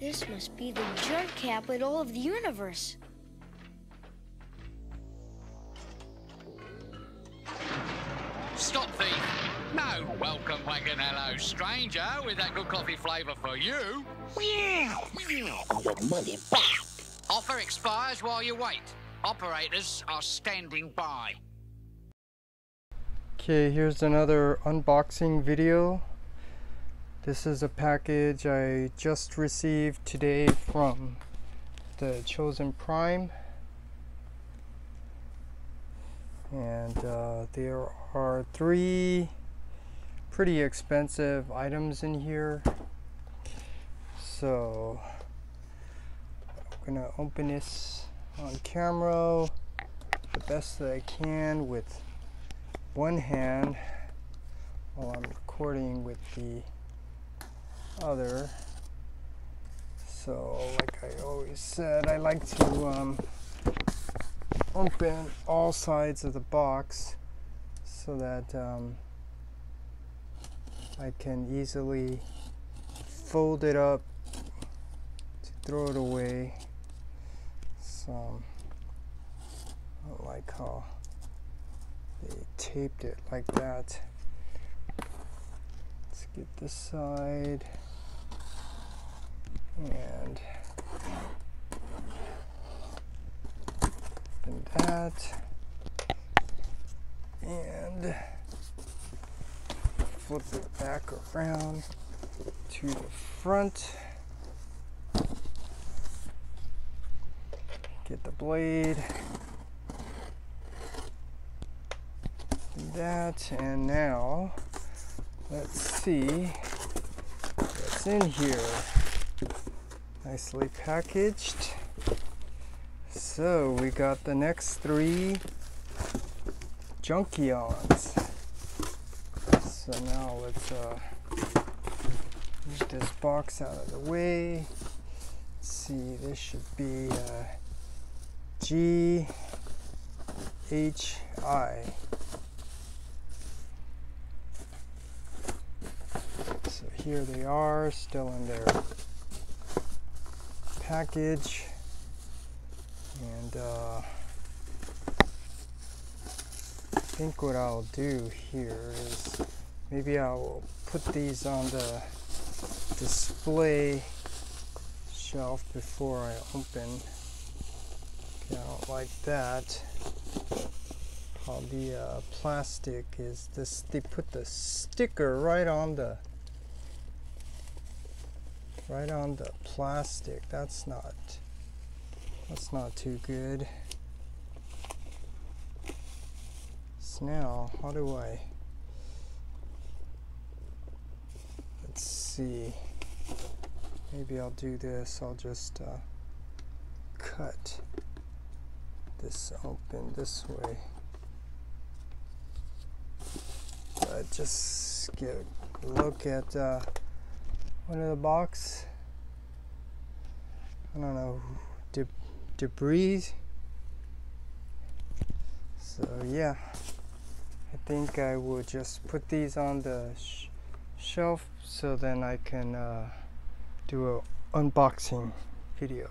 This must be the junk capital of the universe. Stop thief! No, welcome wagon, hello, stranger, with that good coffee flavour for you. Your money back. Offer expires while you wait. Operators are standing by. Okay, here's another unboxing video. This is a package I just received today from the Chosen Prime. And uh, there are three pretty expensive items in here. So I'm gonna open this on camera the best that I can with one hand while I'm recording with the other. So, like I always said, I like to um, open all sides of the box so that um, I can easily fold it up to throw it away. So, I don't like how they taped it like that. Let's get this side and open that and flip it back around to the front. Get the blade. that and now let's see what's in here nicely packaged. So we got the next three junkions so now let's uh, move this box out of the way. Let's see this should be uh, G H I. So here they are, still in their package. And uh, I think what I'll do here is maybe I will put these on the display shelf before I open. Okay, I don't like that. How the uh, plastic is this, they put the sticker right on the right on the plastic. That's not that's not too good. So now, how do I let's see. Maybe I'll do this. I'll just uh, cut this open this way. But just get a look at uh, one of the box. I don't know, de debris. So yeah, I think I will just put these on the sh shelf so then I can uh, do a unboxing video.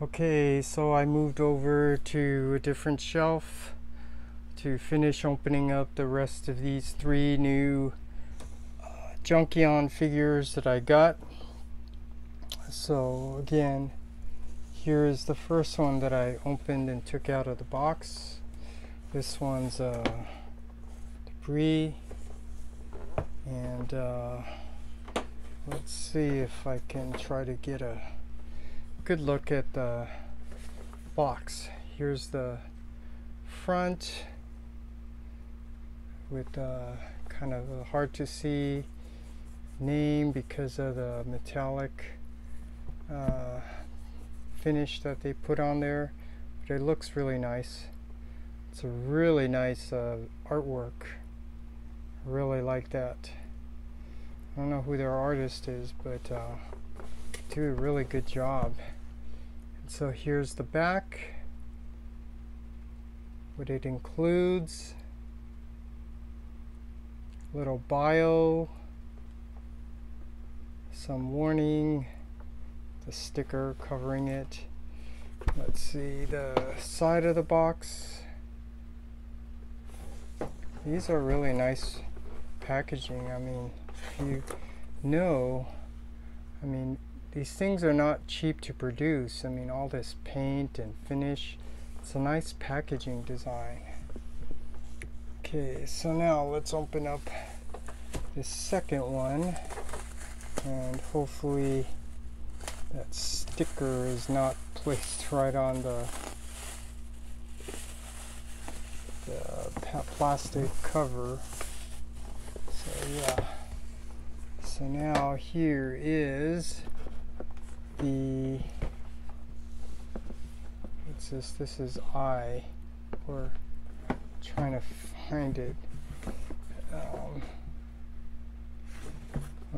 Okay, so I moved over to a different shelf to finish opening up the rest of these three new Junkion figures that I got. So again, here is the first one that I opened and took out of the box. This one's uh, debris and uh, let's see if I can try to get a good look at the box. Here's the front with uh, kind of hard to see name because of the metallic uh, finish that they put on there but it looks really nice. It's a really nice uh, artwork. Really like that. I don't know who their artist is but uh, do a really good job. And so here's the back. What it includes. Little bio some warning, the sticker covering it. Let's see the side of the box. These are really nice packaging. I mean, if you know, I mean, these things are not cheap to produce. I mean, all this paint and finish. It's a nice packaging design. Okay, so now let's open up the second one and hopefully that sticker is not placed right on the the plastic cover. So yeah. So now here is the what's this? This is I. We're trying to find it. Um,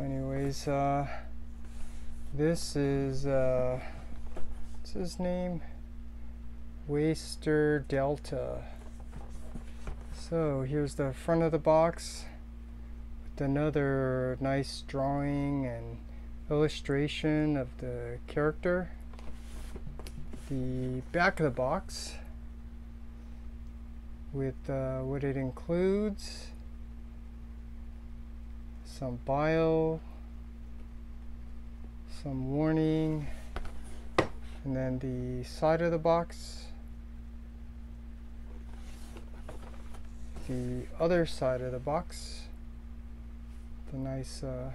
anyways uh, this is uh, what's his name? Wastor Delta. So here's the front of the box with another nice drawing and illustration of the character. The back of the box with uh, what it includes some bio, some warning, and then the side of the box, the other side of the box, the nice uh,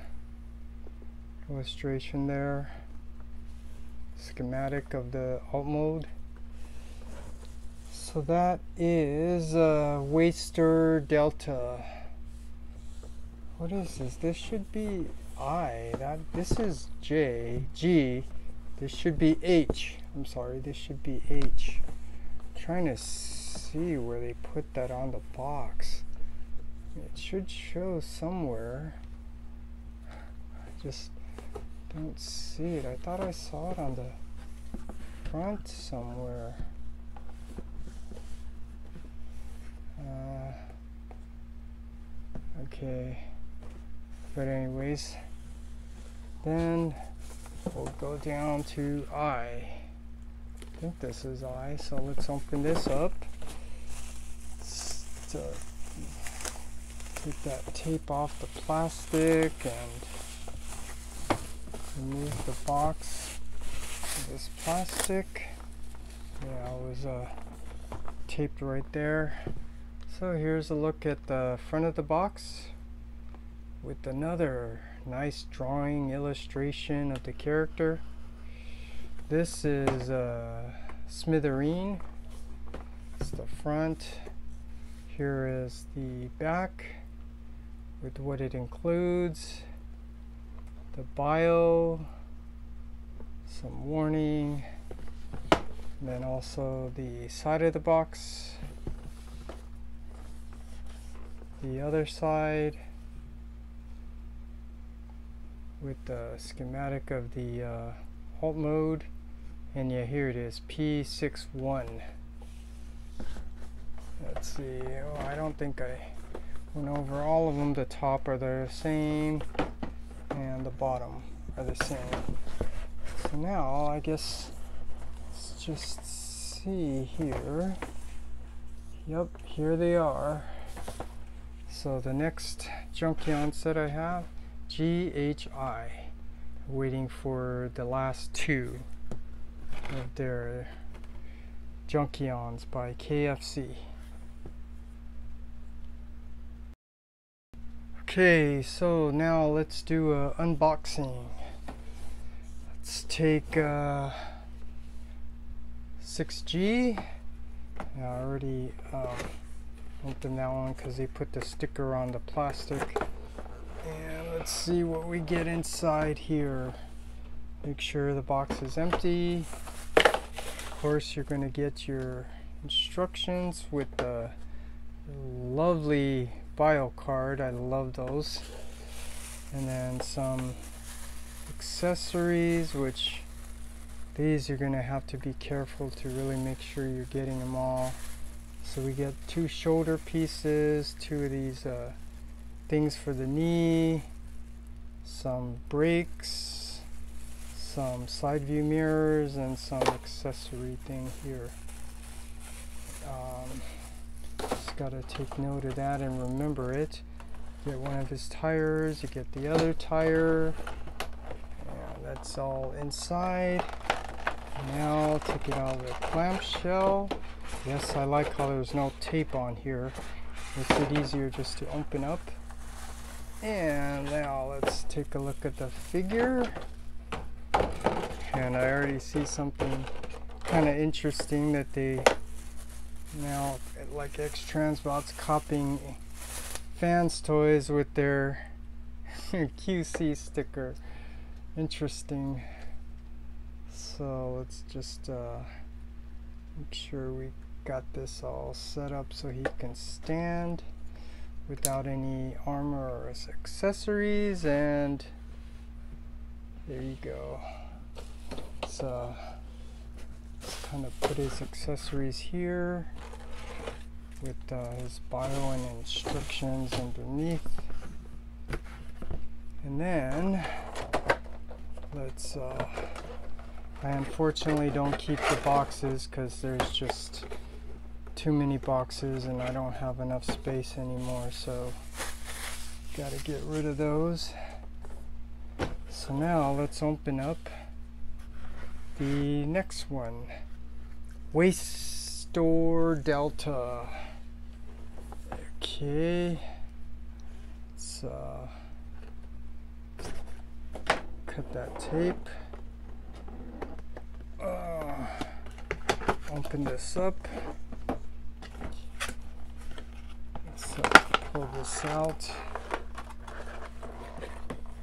illustration there, schematic of the alt mode. So that is uh, Wastor Delta. What is this? This should be I. That this is J. G. This should be H. I'm sorry. This should be H. I'm trying to see where they put that on the box. It should show somewhere. I just don't see it. I thought I saw it on the front somewhere. Uh, okay but anyways then we'll go down to I. I think this is I so let's open this up. Uh, take that tape off the plastic and remove the box this plastic. Yeah it was uh, taped right there. So here's a look at the front of the box with another nice drawing illustration of the character. This is uh, Smithereen. It's the front. Here is the back with what it includes. The bio, some warning, then also the side of the box. The other side with the schematic of the uh, alt mode. And yeah here it is P61 let's see oh, I don't think I went over all of them. The top are the same and the bottom are the same. So now I guess let's just see here. Yep here they are. So the next Junkion set I have GHI waiting for the last two of their Junkions by KFC. Okay, so now let's do a unboxing. Let's take uh, 6G. I already um, opened that one because they put the sticker on the plastic. And let's see what we get inside here. Make sure the box is empty. Of course, you're going to get your instructions with the lovely bio card. I love those. And then some accessories, which these you're going to have to be careful to really make sure you're getting them all. So we get two shoulder pieces, two of these uh, things for the knee, some brakes, some side view mirrors, and some accessory thing here. Um, just gotta take note of that and remember it. Get one of his tires, you get the other tire. And that's all inside. Now take it out of the clamshell. Yes, I like how there's no tape on here. Makes it easier just to open up. And now let's take a look at the figure. And I already see something kind of interesting that they now like X Transbot's copying fans toys with their QC sticker. Interesting. So let's just uh, make sure we got this all set up so he can stand without any armor or accessories and there you go. So kind of put his accessories here with uh, his bio and instructions underneath. And then let's, uh, I unfortunately don't keep the boxes because there's just too many boxes and I don't have enough space anymore. So got to get rid of those. So now let's open up the next one. Wastor Delta. Okay. Let's uh, cut that tape. Uh, open this up. Let's uh, pull this out.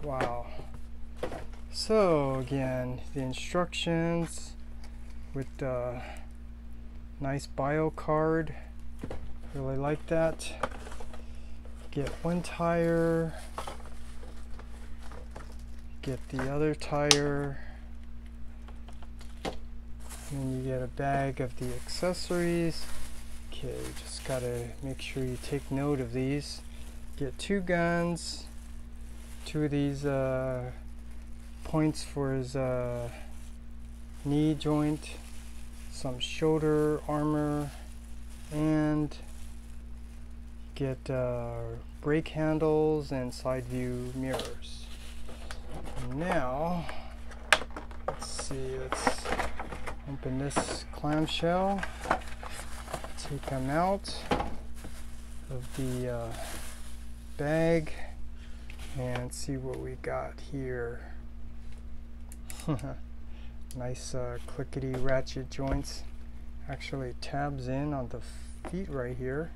Wow. So again, the instructions with the nice bio card. Really like that. Get one tire. Get the other tire. And you get a bag of the accessories. Okay, just gotta make sure you take note of these. Get two guns, two of these uh, points for his uh, knee joint, some shoulder armor, and get uh, brake handles and side view mirrors. Now, let's see, let's open this clamshell, take them out of the uh, bag, and see what we got here. nice uh, clickety ratchet joints. Actually tabs in on the feet right here.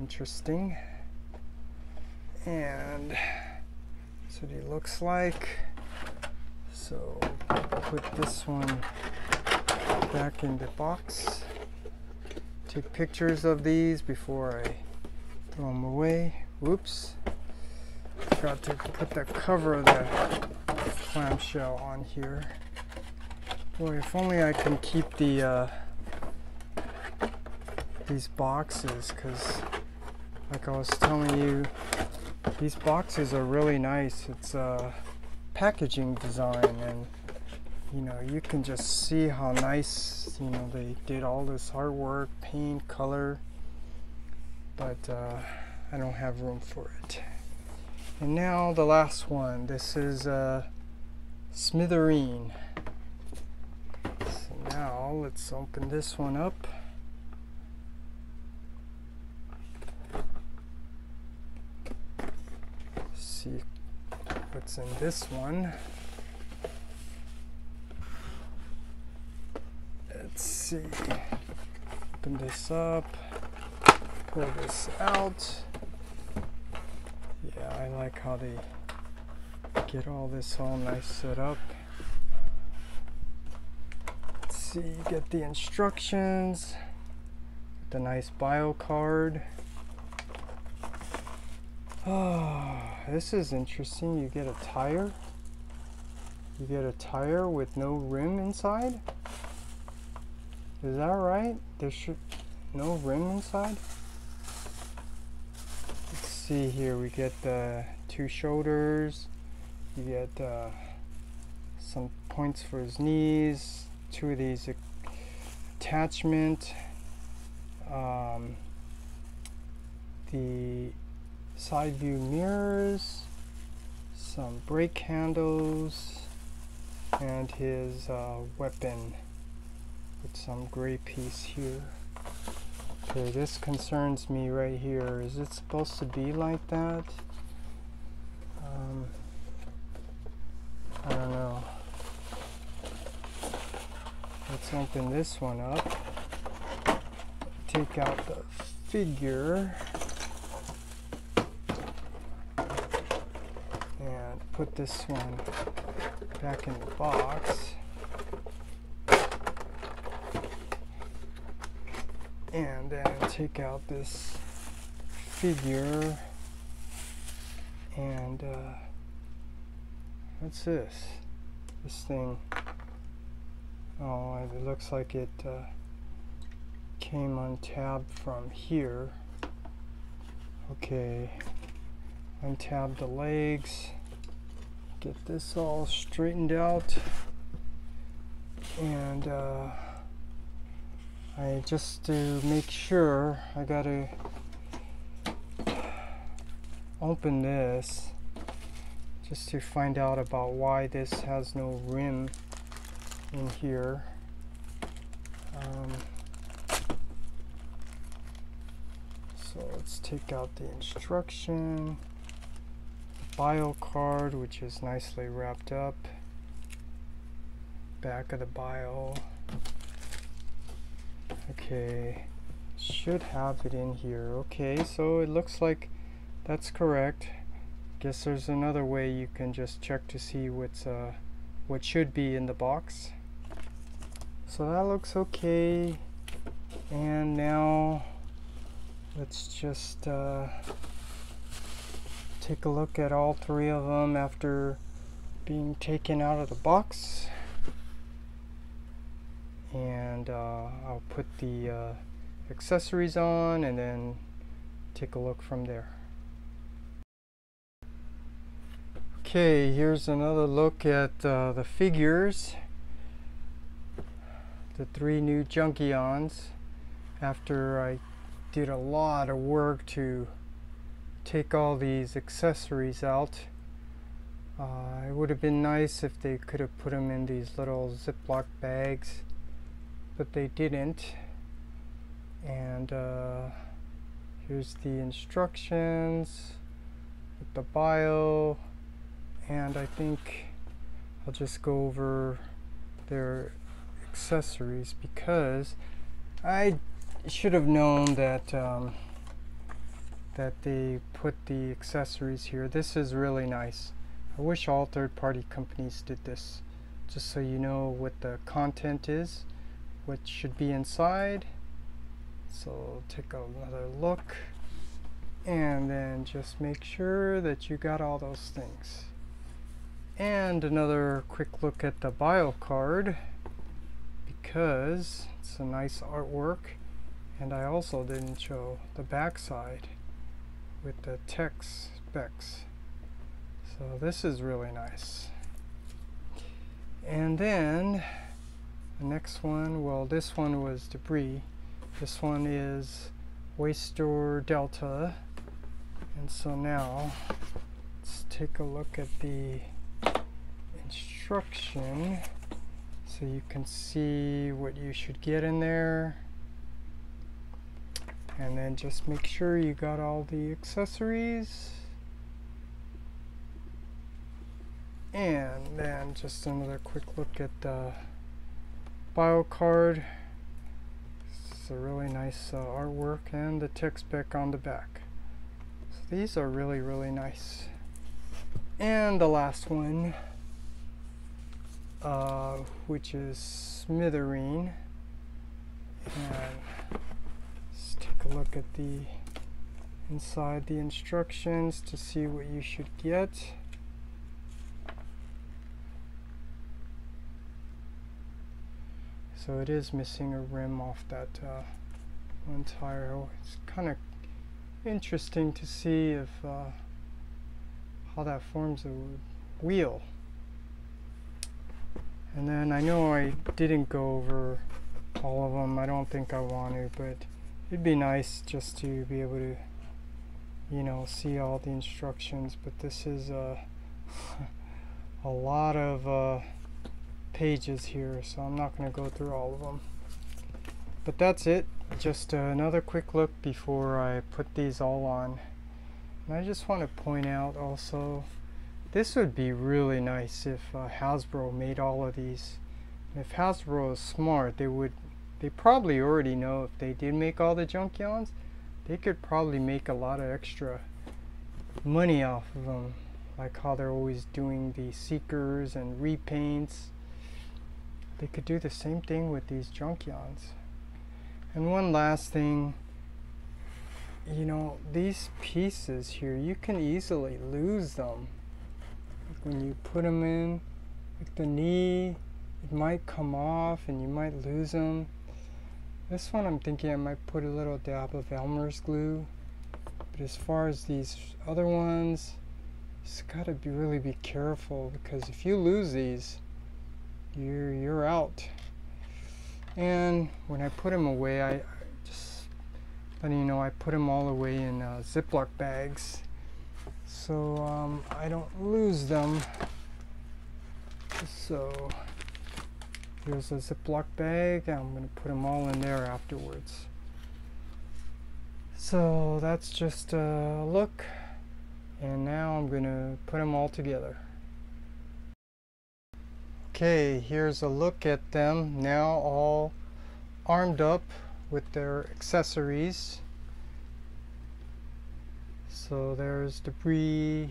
Interesting. And that's what he looks like. So put this one back in the box. Take pictures of these before I throw them away. Whoops. Forgot to put the cover of the clamshell on here. Boy, if only I can keep the uh, these boxes, because like I was telling you, these boxes are really nice. It's a uh, packaging design, and you know you can just see how nice you know they did all this hard work paint, color, but uh, I don't have room for it. And now the last one. This is uh, Smithereen. So now let's open this one up. See what's in this one. Let's see. Open this up. Pull this out. Yeah, I like how they get all this all nice set up. Let's see, you get the instructions, the nice bio card. Oh, this is interesting. You get a tire. You get a tire with no rim inside. Is that right? There should no rim inside. Let's see here. We get the two shoulders, You get uh, some points for his knees, two of these attachment, um, the side view mirrors, some brake handles, and his uh, weapon some gray piece here. Okay, this concerns me right here. Is it supposed to be like that? Um, I don't know. Let's open this one up. Take out the figure. And put this one back in the box. And then take out this figure and uh, what's this? This thing. Oh, it looks like it uh, came untabbed from here. Okay, untab the legs, get this all straightened out, and uh, I just to make sure I gotta open this just to find out about why this has no rim in here. Um, so let's take out the instruction, bio card, which is nicely wrapped up, back of the bio. Okay, should have it in here. Okay, so it looks like that's correct. Guess there's another way you can just check to see what's uh, what should be in the box. So that looks okay. And now let's just uh, take a look at all three of them after being taken out of the box. And uh, I'll put the uh, accessories on and then take a look from there. Okay, here's another look at uh, the figures. The three new Junkions. After I did a lot of work to take all these accessories out. Uh, it would have been nice if they could have put them in these little Ziploc bags, but they didn't. And uh, here's the instructions with the bio and I think I'll just go over their accessories because I should have known that um, that they put the accessories here. This is really nice. I wish all third-party companies did this just so you know what the content is, what should be inside. So take another look and then just make sure that you got all those things. And another quick look at the bio card because it's a nice artwork and I also didn't show the backside with the text specs. So this is really nice. And then the next one, well this one was debris. This one is Wastor Delta. And so now let's take a look at the instruction so you can see what you should get in there and then just make sure you got all the accessories and then just another quick look at the bio card it's a really nice uh, artwork and the tech spec on the back so these are really really nice and the last one uh, which is Smithereen. And let's take a look at the inside the instructions to see what you should get. So it is missing a rim off that uh, one tire. It's kind of interesting to see if uh, how that forms. a wheel. And then I know I didn't go over all of them. I don't think I want to, but it'd be nice just to be able to, you know, see all the instructions. But this is uh, a lot of uh, pages here, so I'm not going to go through all of them. But that's it. Just uh, another quick look before I put these all on. And I just want to point out also, this would be really nice if uh, Hasbro made all of these. If Hasbro is smart, they would, they probably already know if they did make all the Junkions, they could probably make a lot of extra money off of them. Like how they're always doing the Seekers and repaints. They could do the same thing with these Junkions. And one last thing, you know, these pieces here, you can easily lose them. Like when you put them in, like the knee, it might come off and you might lose them. This one I'm thinking I might put a little dab of Elmer's glue. But as far as these other ones, just gotta be really be careful because if you lose these, you're you're out. And when I put them away, I just letting you know I put them all away in uh, Ziploc bags so um, I don't lose them. So here's a Ziploc bag. I'm going to put them all in there afterwards. So that's just a look. And now I'm going to put them all together. Okay, here's a look at them now all armed up with their accessories. So there's debris,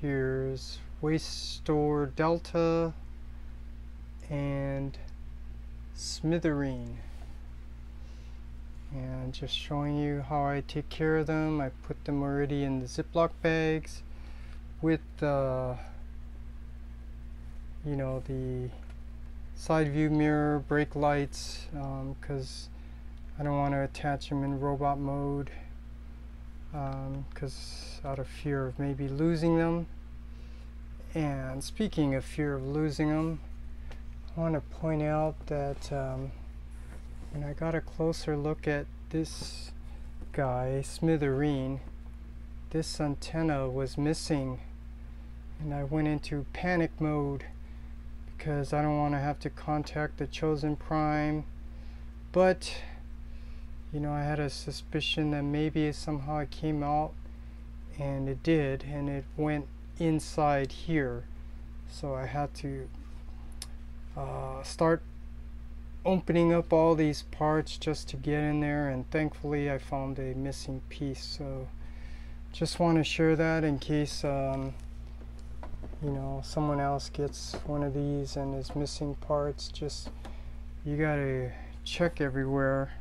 here's Wastor delta and smithereen and just showing you how I take care of them I put them already in the ziploc bags with the you know the side view mirror brake lights because um, I don't want to attach them in robot mode because um, out of fear of maybe losing them and speaking of fear of losing them I want to point out that um, when I got a closer look at this guy Smithereen this antenna was missing and I went into panic mode because I don't want to have to contact the chosen prime. But you know I had a suspicion that maybe somehow it came out and it did and it went inside here. So I had to uh, start opening up all these parts just to get in there and thankfully I found a missing piece. So just want to share that in case um, you know someone else gets one of these and is missing parts just you gotta check everywhere.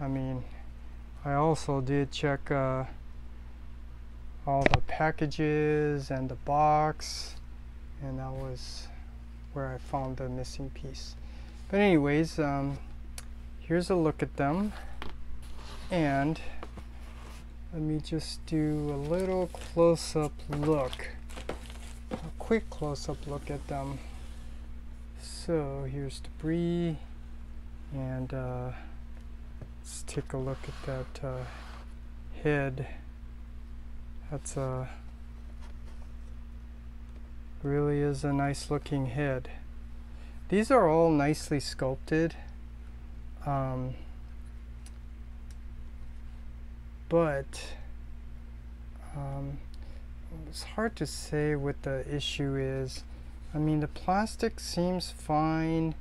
I mean I also did check uh, all the packages and the box and that was where I found the missing piece. But anyways um, here's a look at them and let me just do a little close-up look quick close-up look at them. So here's debris and uh, let's take a look at that uh, head. That's a uh, really is a nice looking head. These are all nicely sculpted. Um, but um, it's hard to say what the issue is. I mean, the plastic seems fine.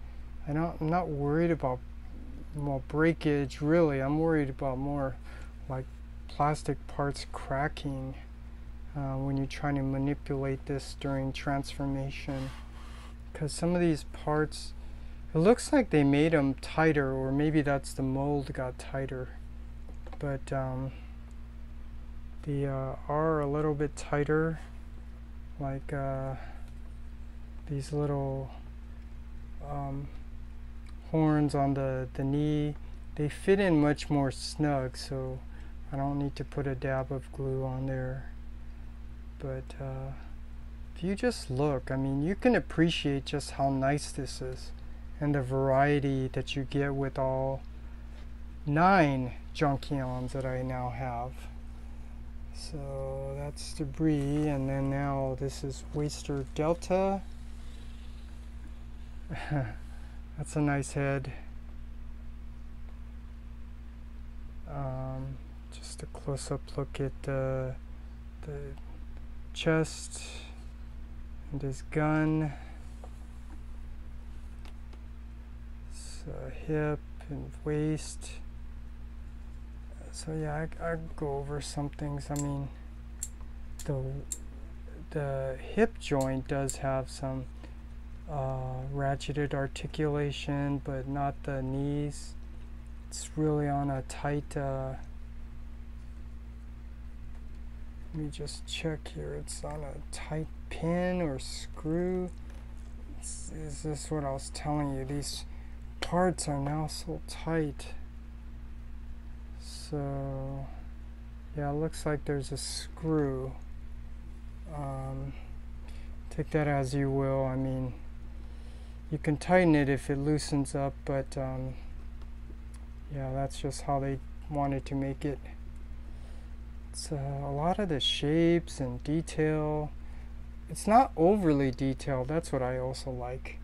I don't, I'm not worried about more breakage, really. I'm worried about more like plastic parts cracking uh, when you're trying to manipulate this during transformation. Because some of these parts, it looks like they made them tighter, or maybe that's the mold got tighter. But um, the uh, are a little bit tighter like uh, these little um, horns on the, the knee they fit in much more snug so I don't need to put a dab of glue on there but uh, if you just look, I mean, you can appreciate just how nice this is and the variety that you get with all nine Junkions that I now have. So that's debris, and then now this is Wastor Delta. that's a nice head. Um, just a close-up look at uh, the chest and his gun. So hip and waist. So yeah, I I go over some things. I mean, the the hip joint does have some uh, ratcheted articulation, but not the knees. It's really on a tight. Uh, let me just check here. It's on a tight pin or screw. Is, is this what I was telling you? These parts are now so tight. So, yeah, it looks like there's a screw. Um, take that as you will. I mean, you can tighten it if it loosens up, but um, yeah, that's just how they wanted to make it. It's uh, a lot of the shapes and detail. It's not overly detailed. That's what I also like.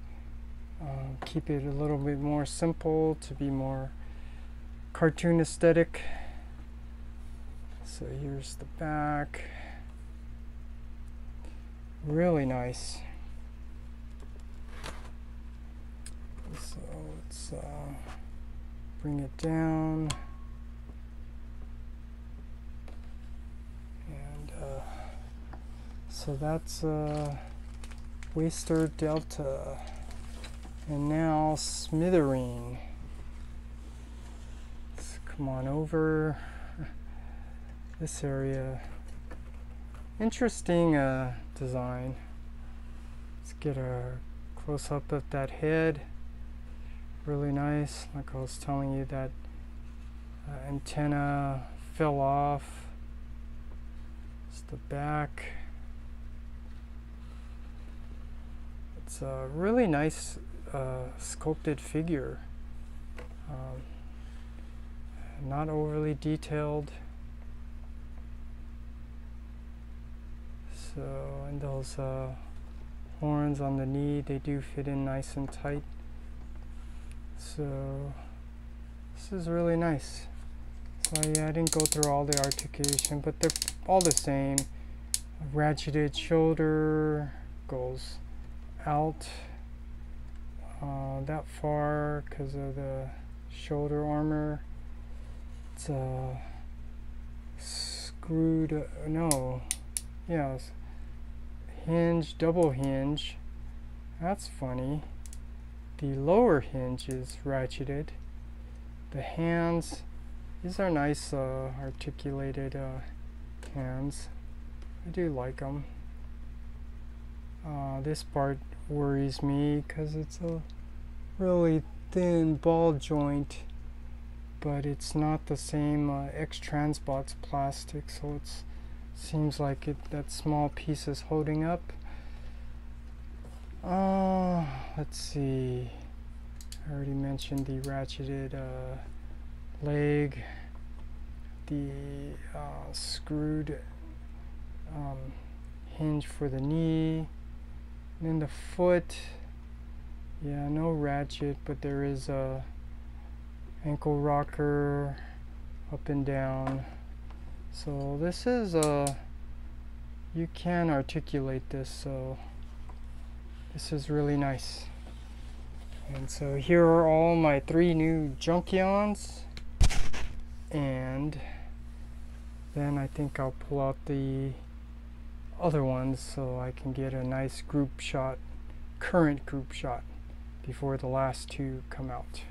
Uh, keep it a little bit more simple to be more cartoon aesthetic. So here's the back. Really nice. So let's uh, bring it down. And uh, so that's uh, Wastor Delta. And now Smithereen. Come on over this area. Interesting uh, design. Let's get a close up of that head. Really nice. Like I was telling you, that uh, antenna fell off. It's the back. It's a really nice uh, sculpted figure. Um, not overly detailed. So, and those uh, horns on the knee, they do fit in nice and tight. So, this is really nice. So yeah, I didn't go through all the articulation, but they're all the same. Ratcheted shoulder goes out uh, that far because of the shoulder armor. It's uh, screwed, uh, no, yes hinge, double hinge. That's funny. The lower hinge is ratcheted. The hands, these are nice uh, articulated uh, hands. I do like them. Uh, this part worries me because it's a really thin ball joint but it's not the same uh, X-Transbots plastic so it seems like it that small piece is holding up. Uh, let's see. I already mentioned the ratcheted uh, leg the uh, screwed um, hinge for the knee then the foot, yeah, no ratchet, but there is a ankle rocker up and down. So this is a, uh, you can articulate this, so this is really nice. And so here are all my three new Junkions. And then I think I'll pull out the other ones so I can get a nice group shot, current group shot, before the last two come out.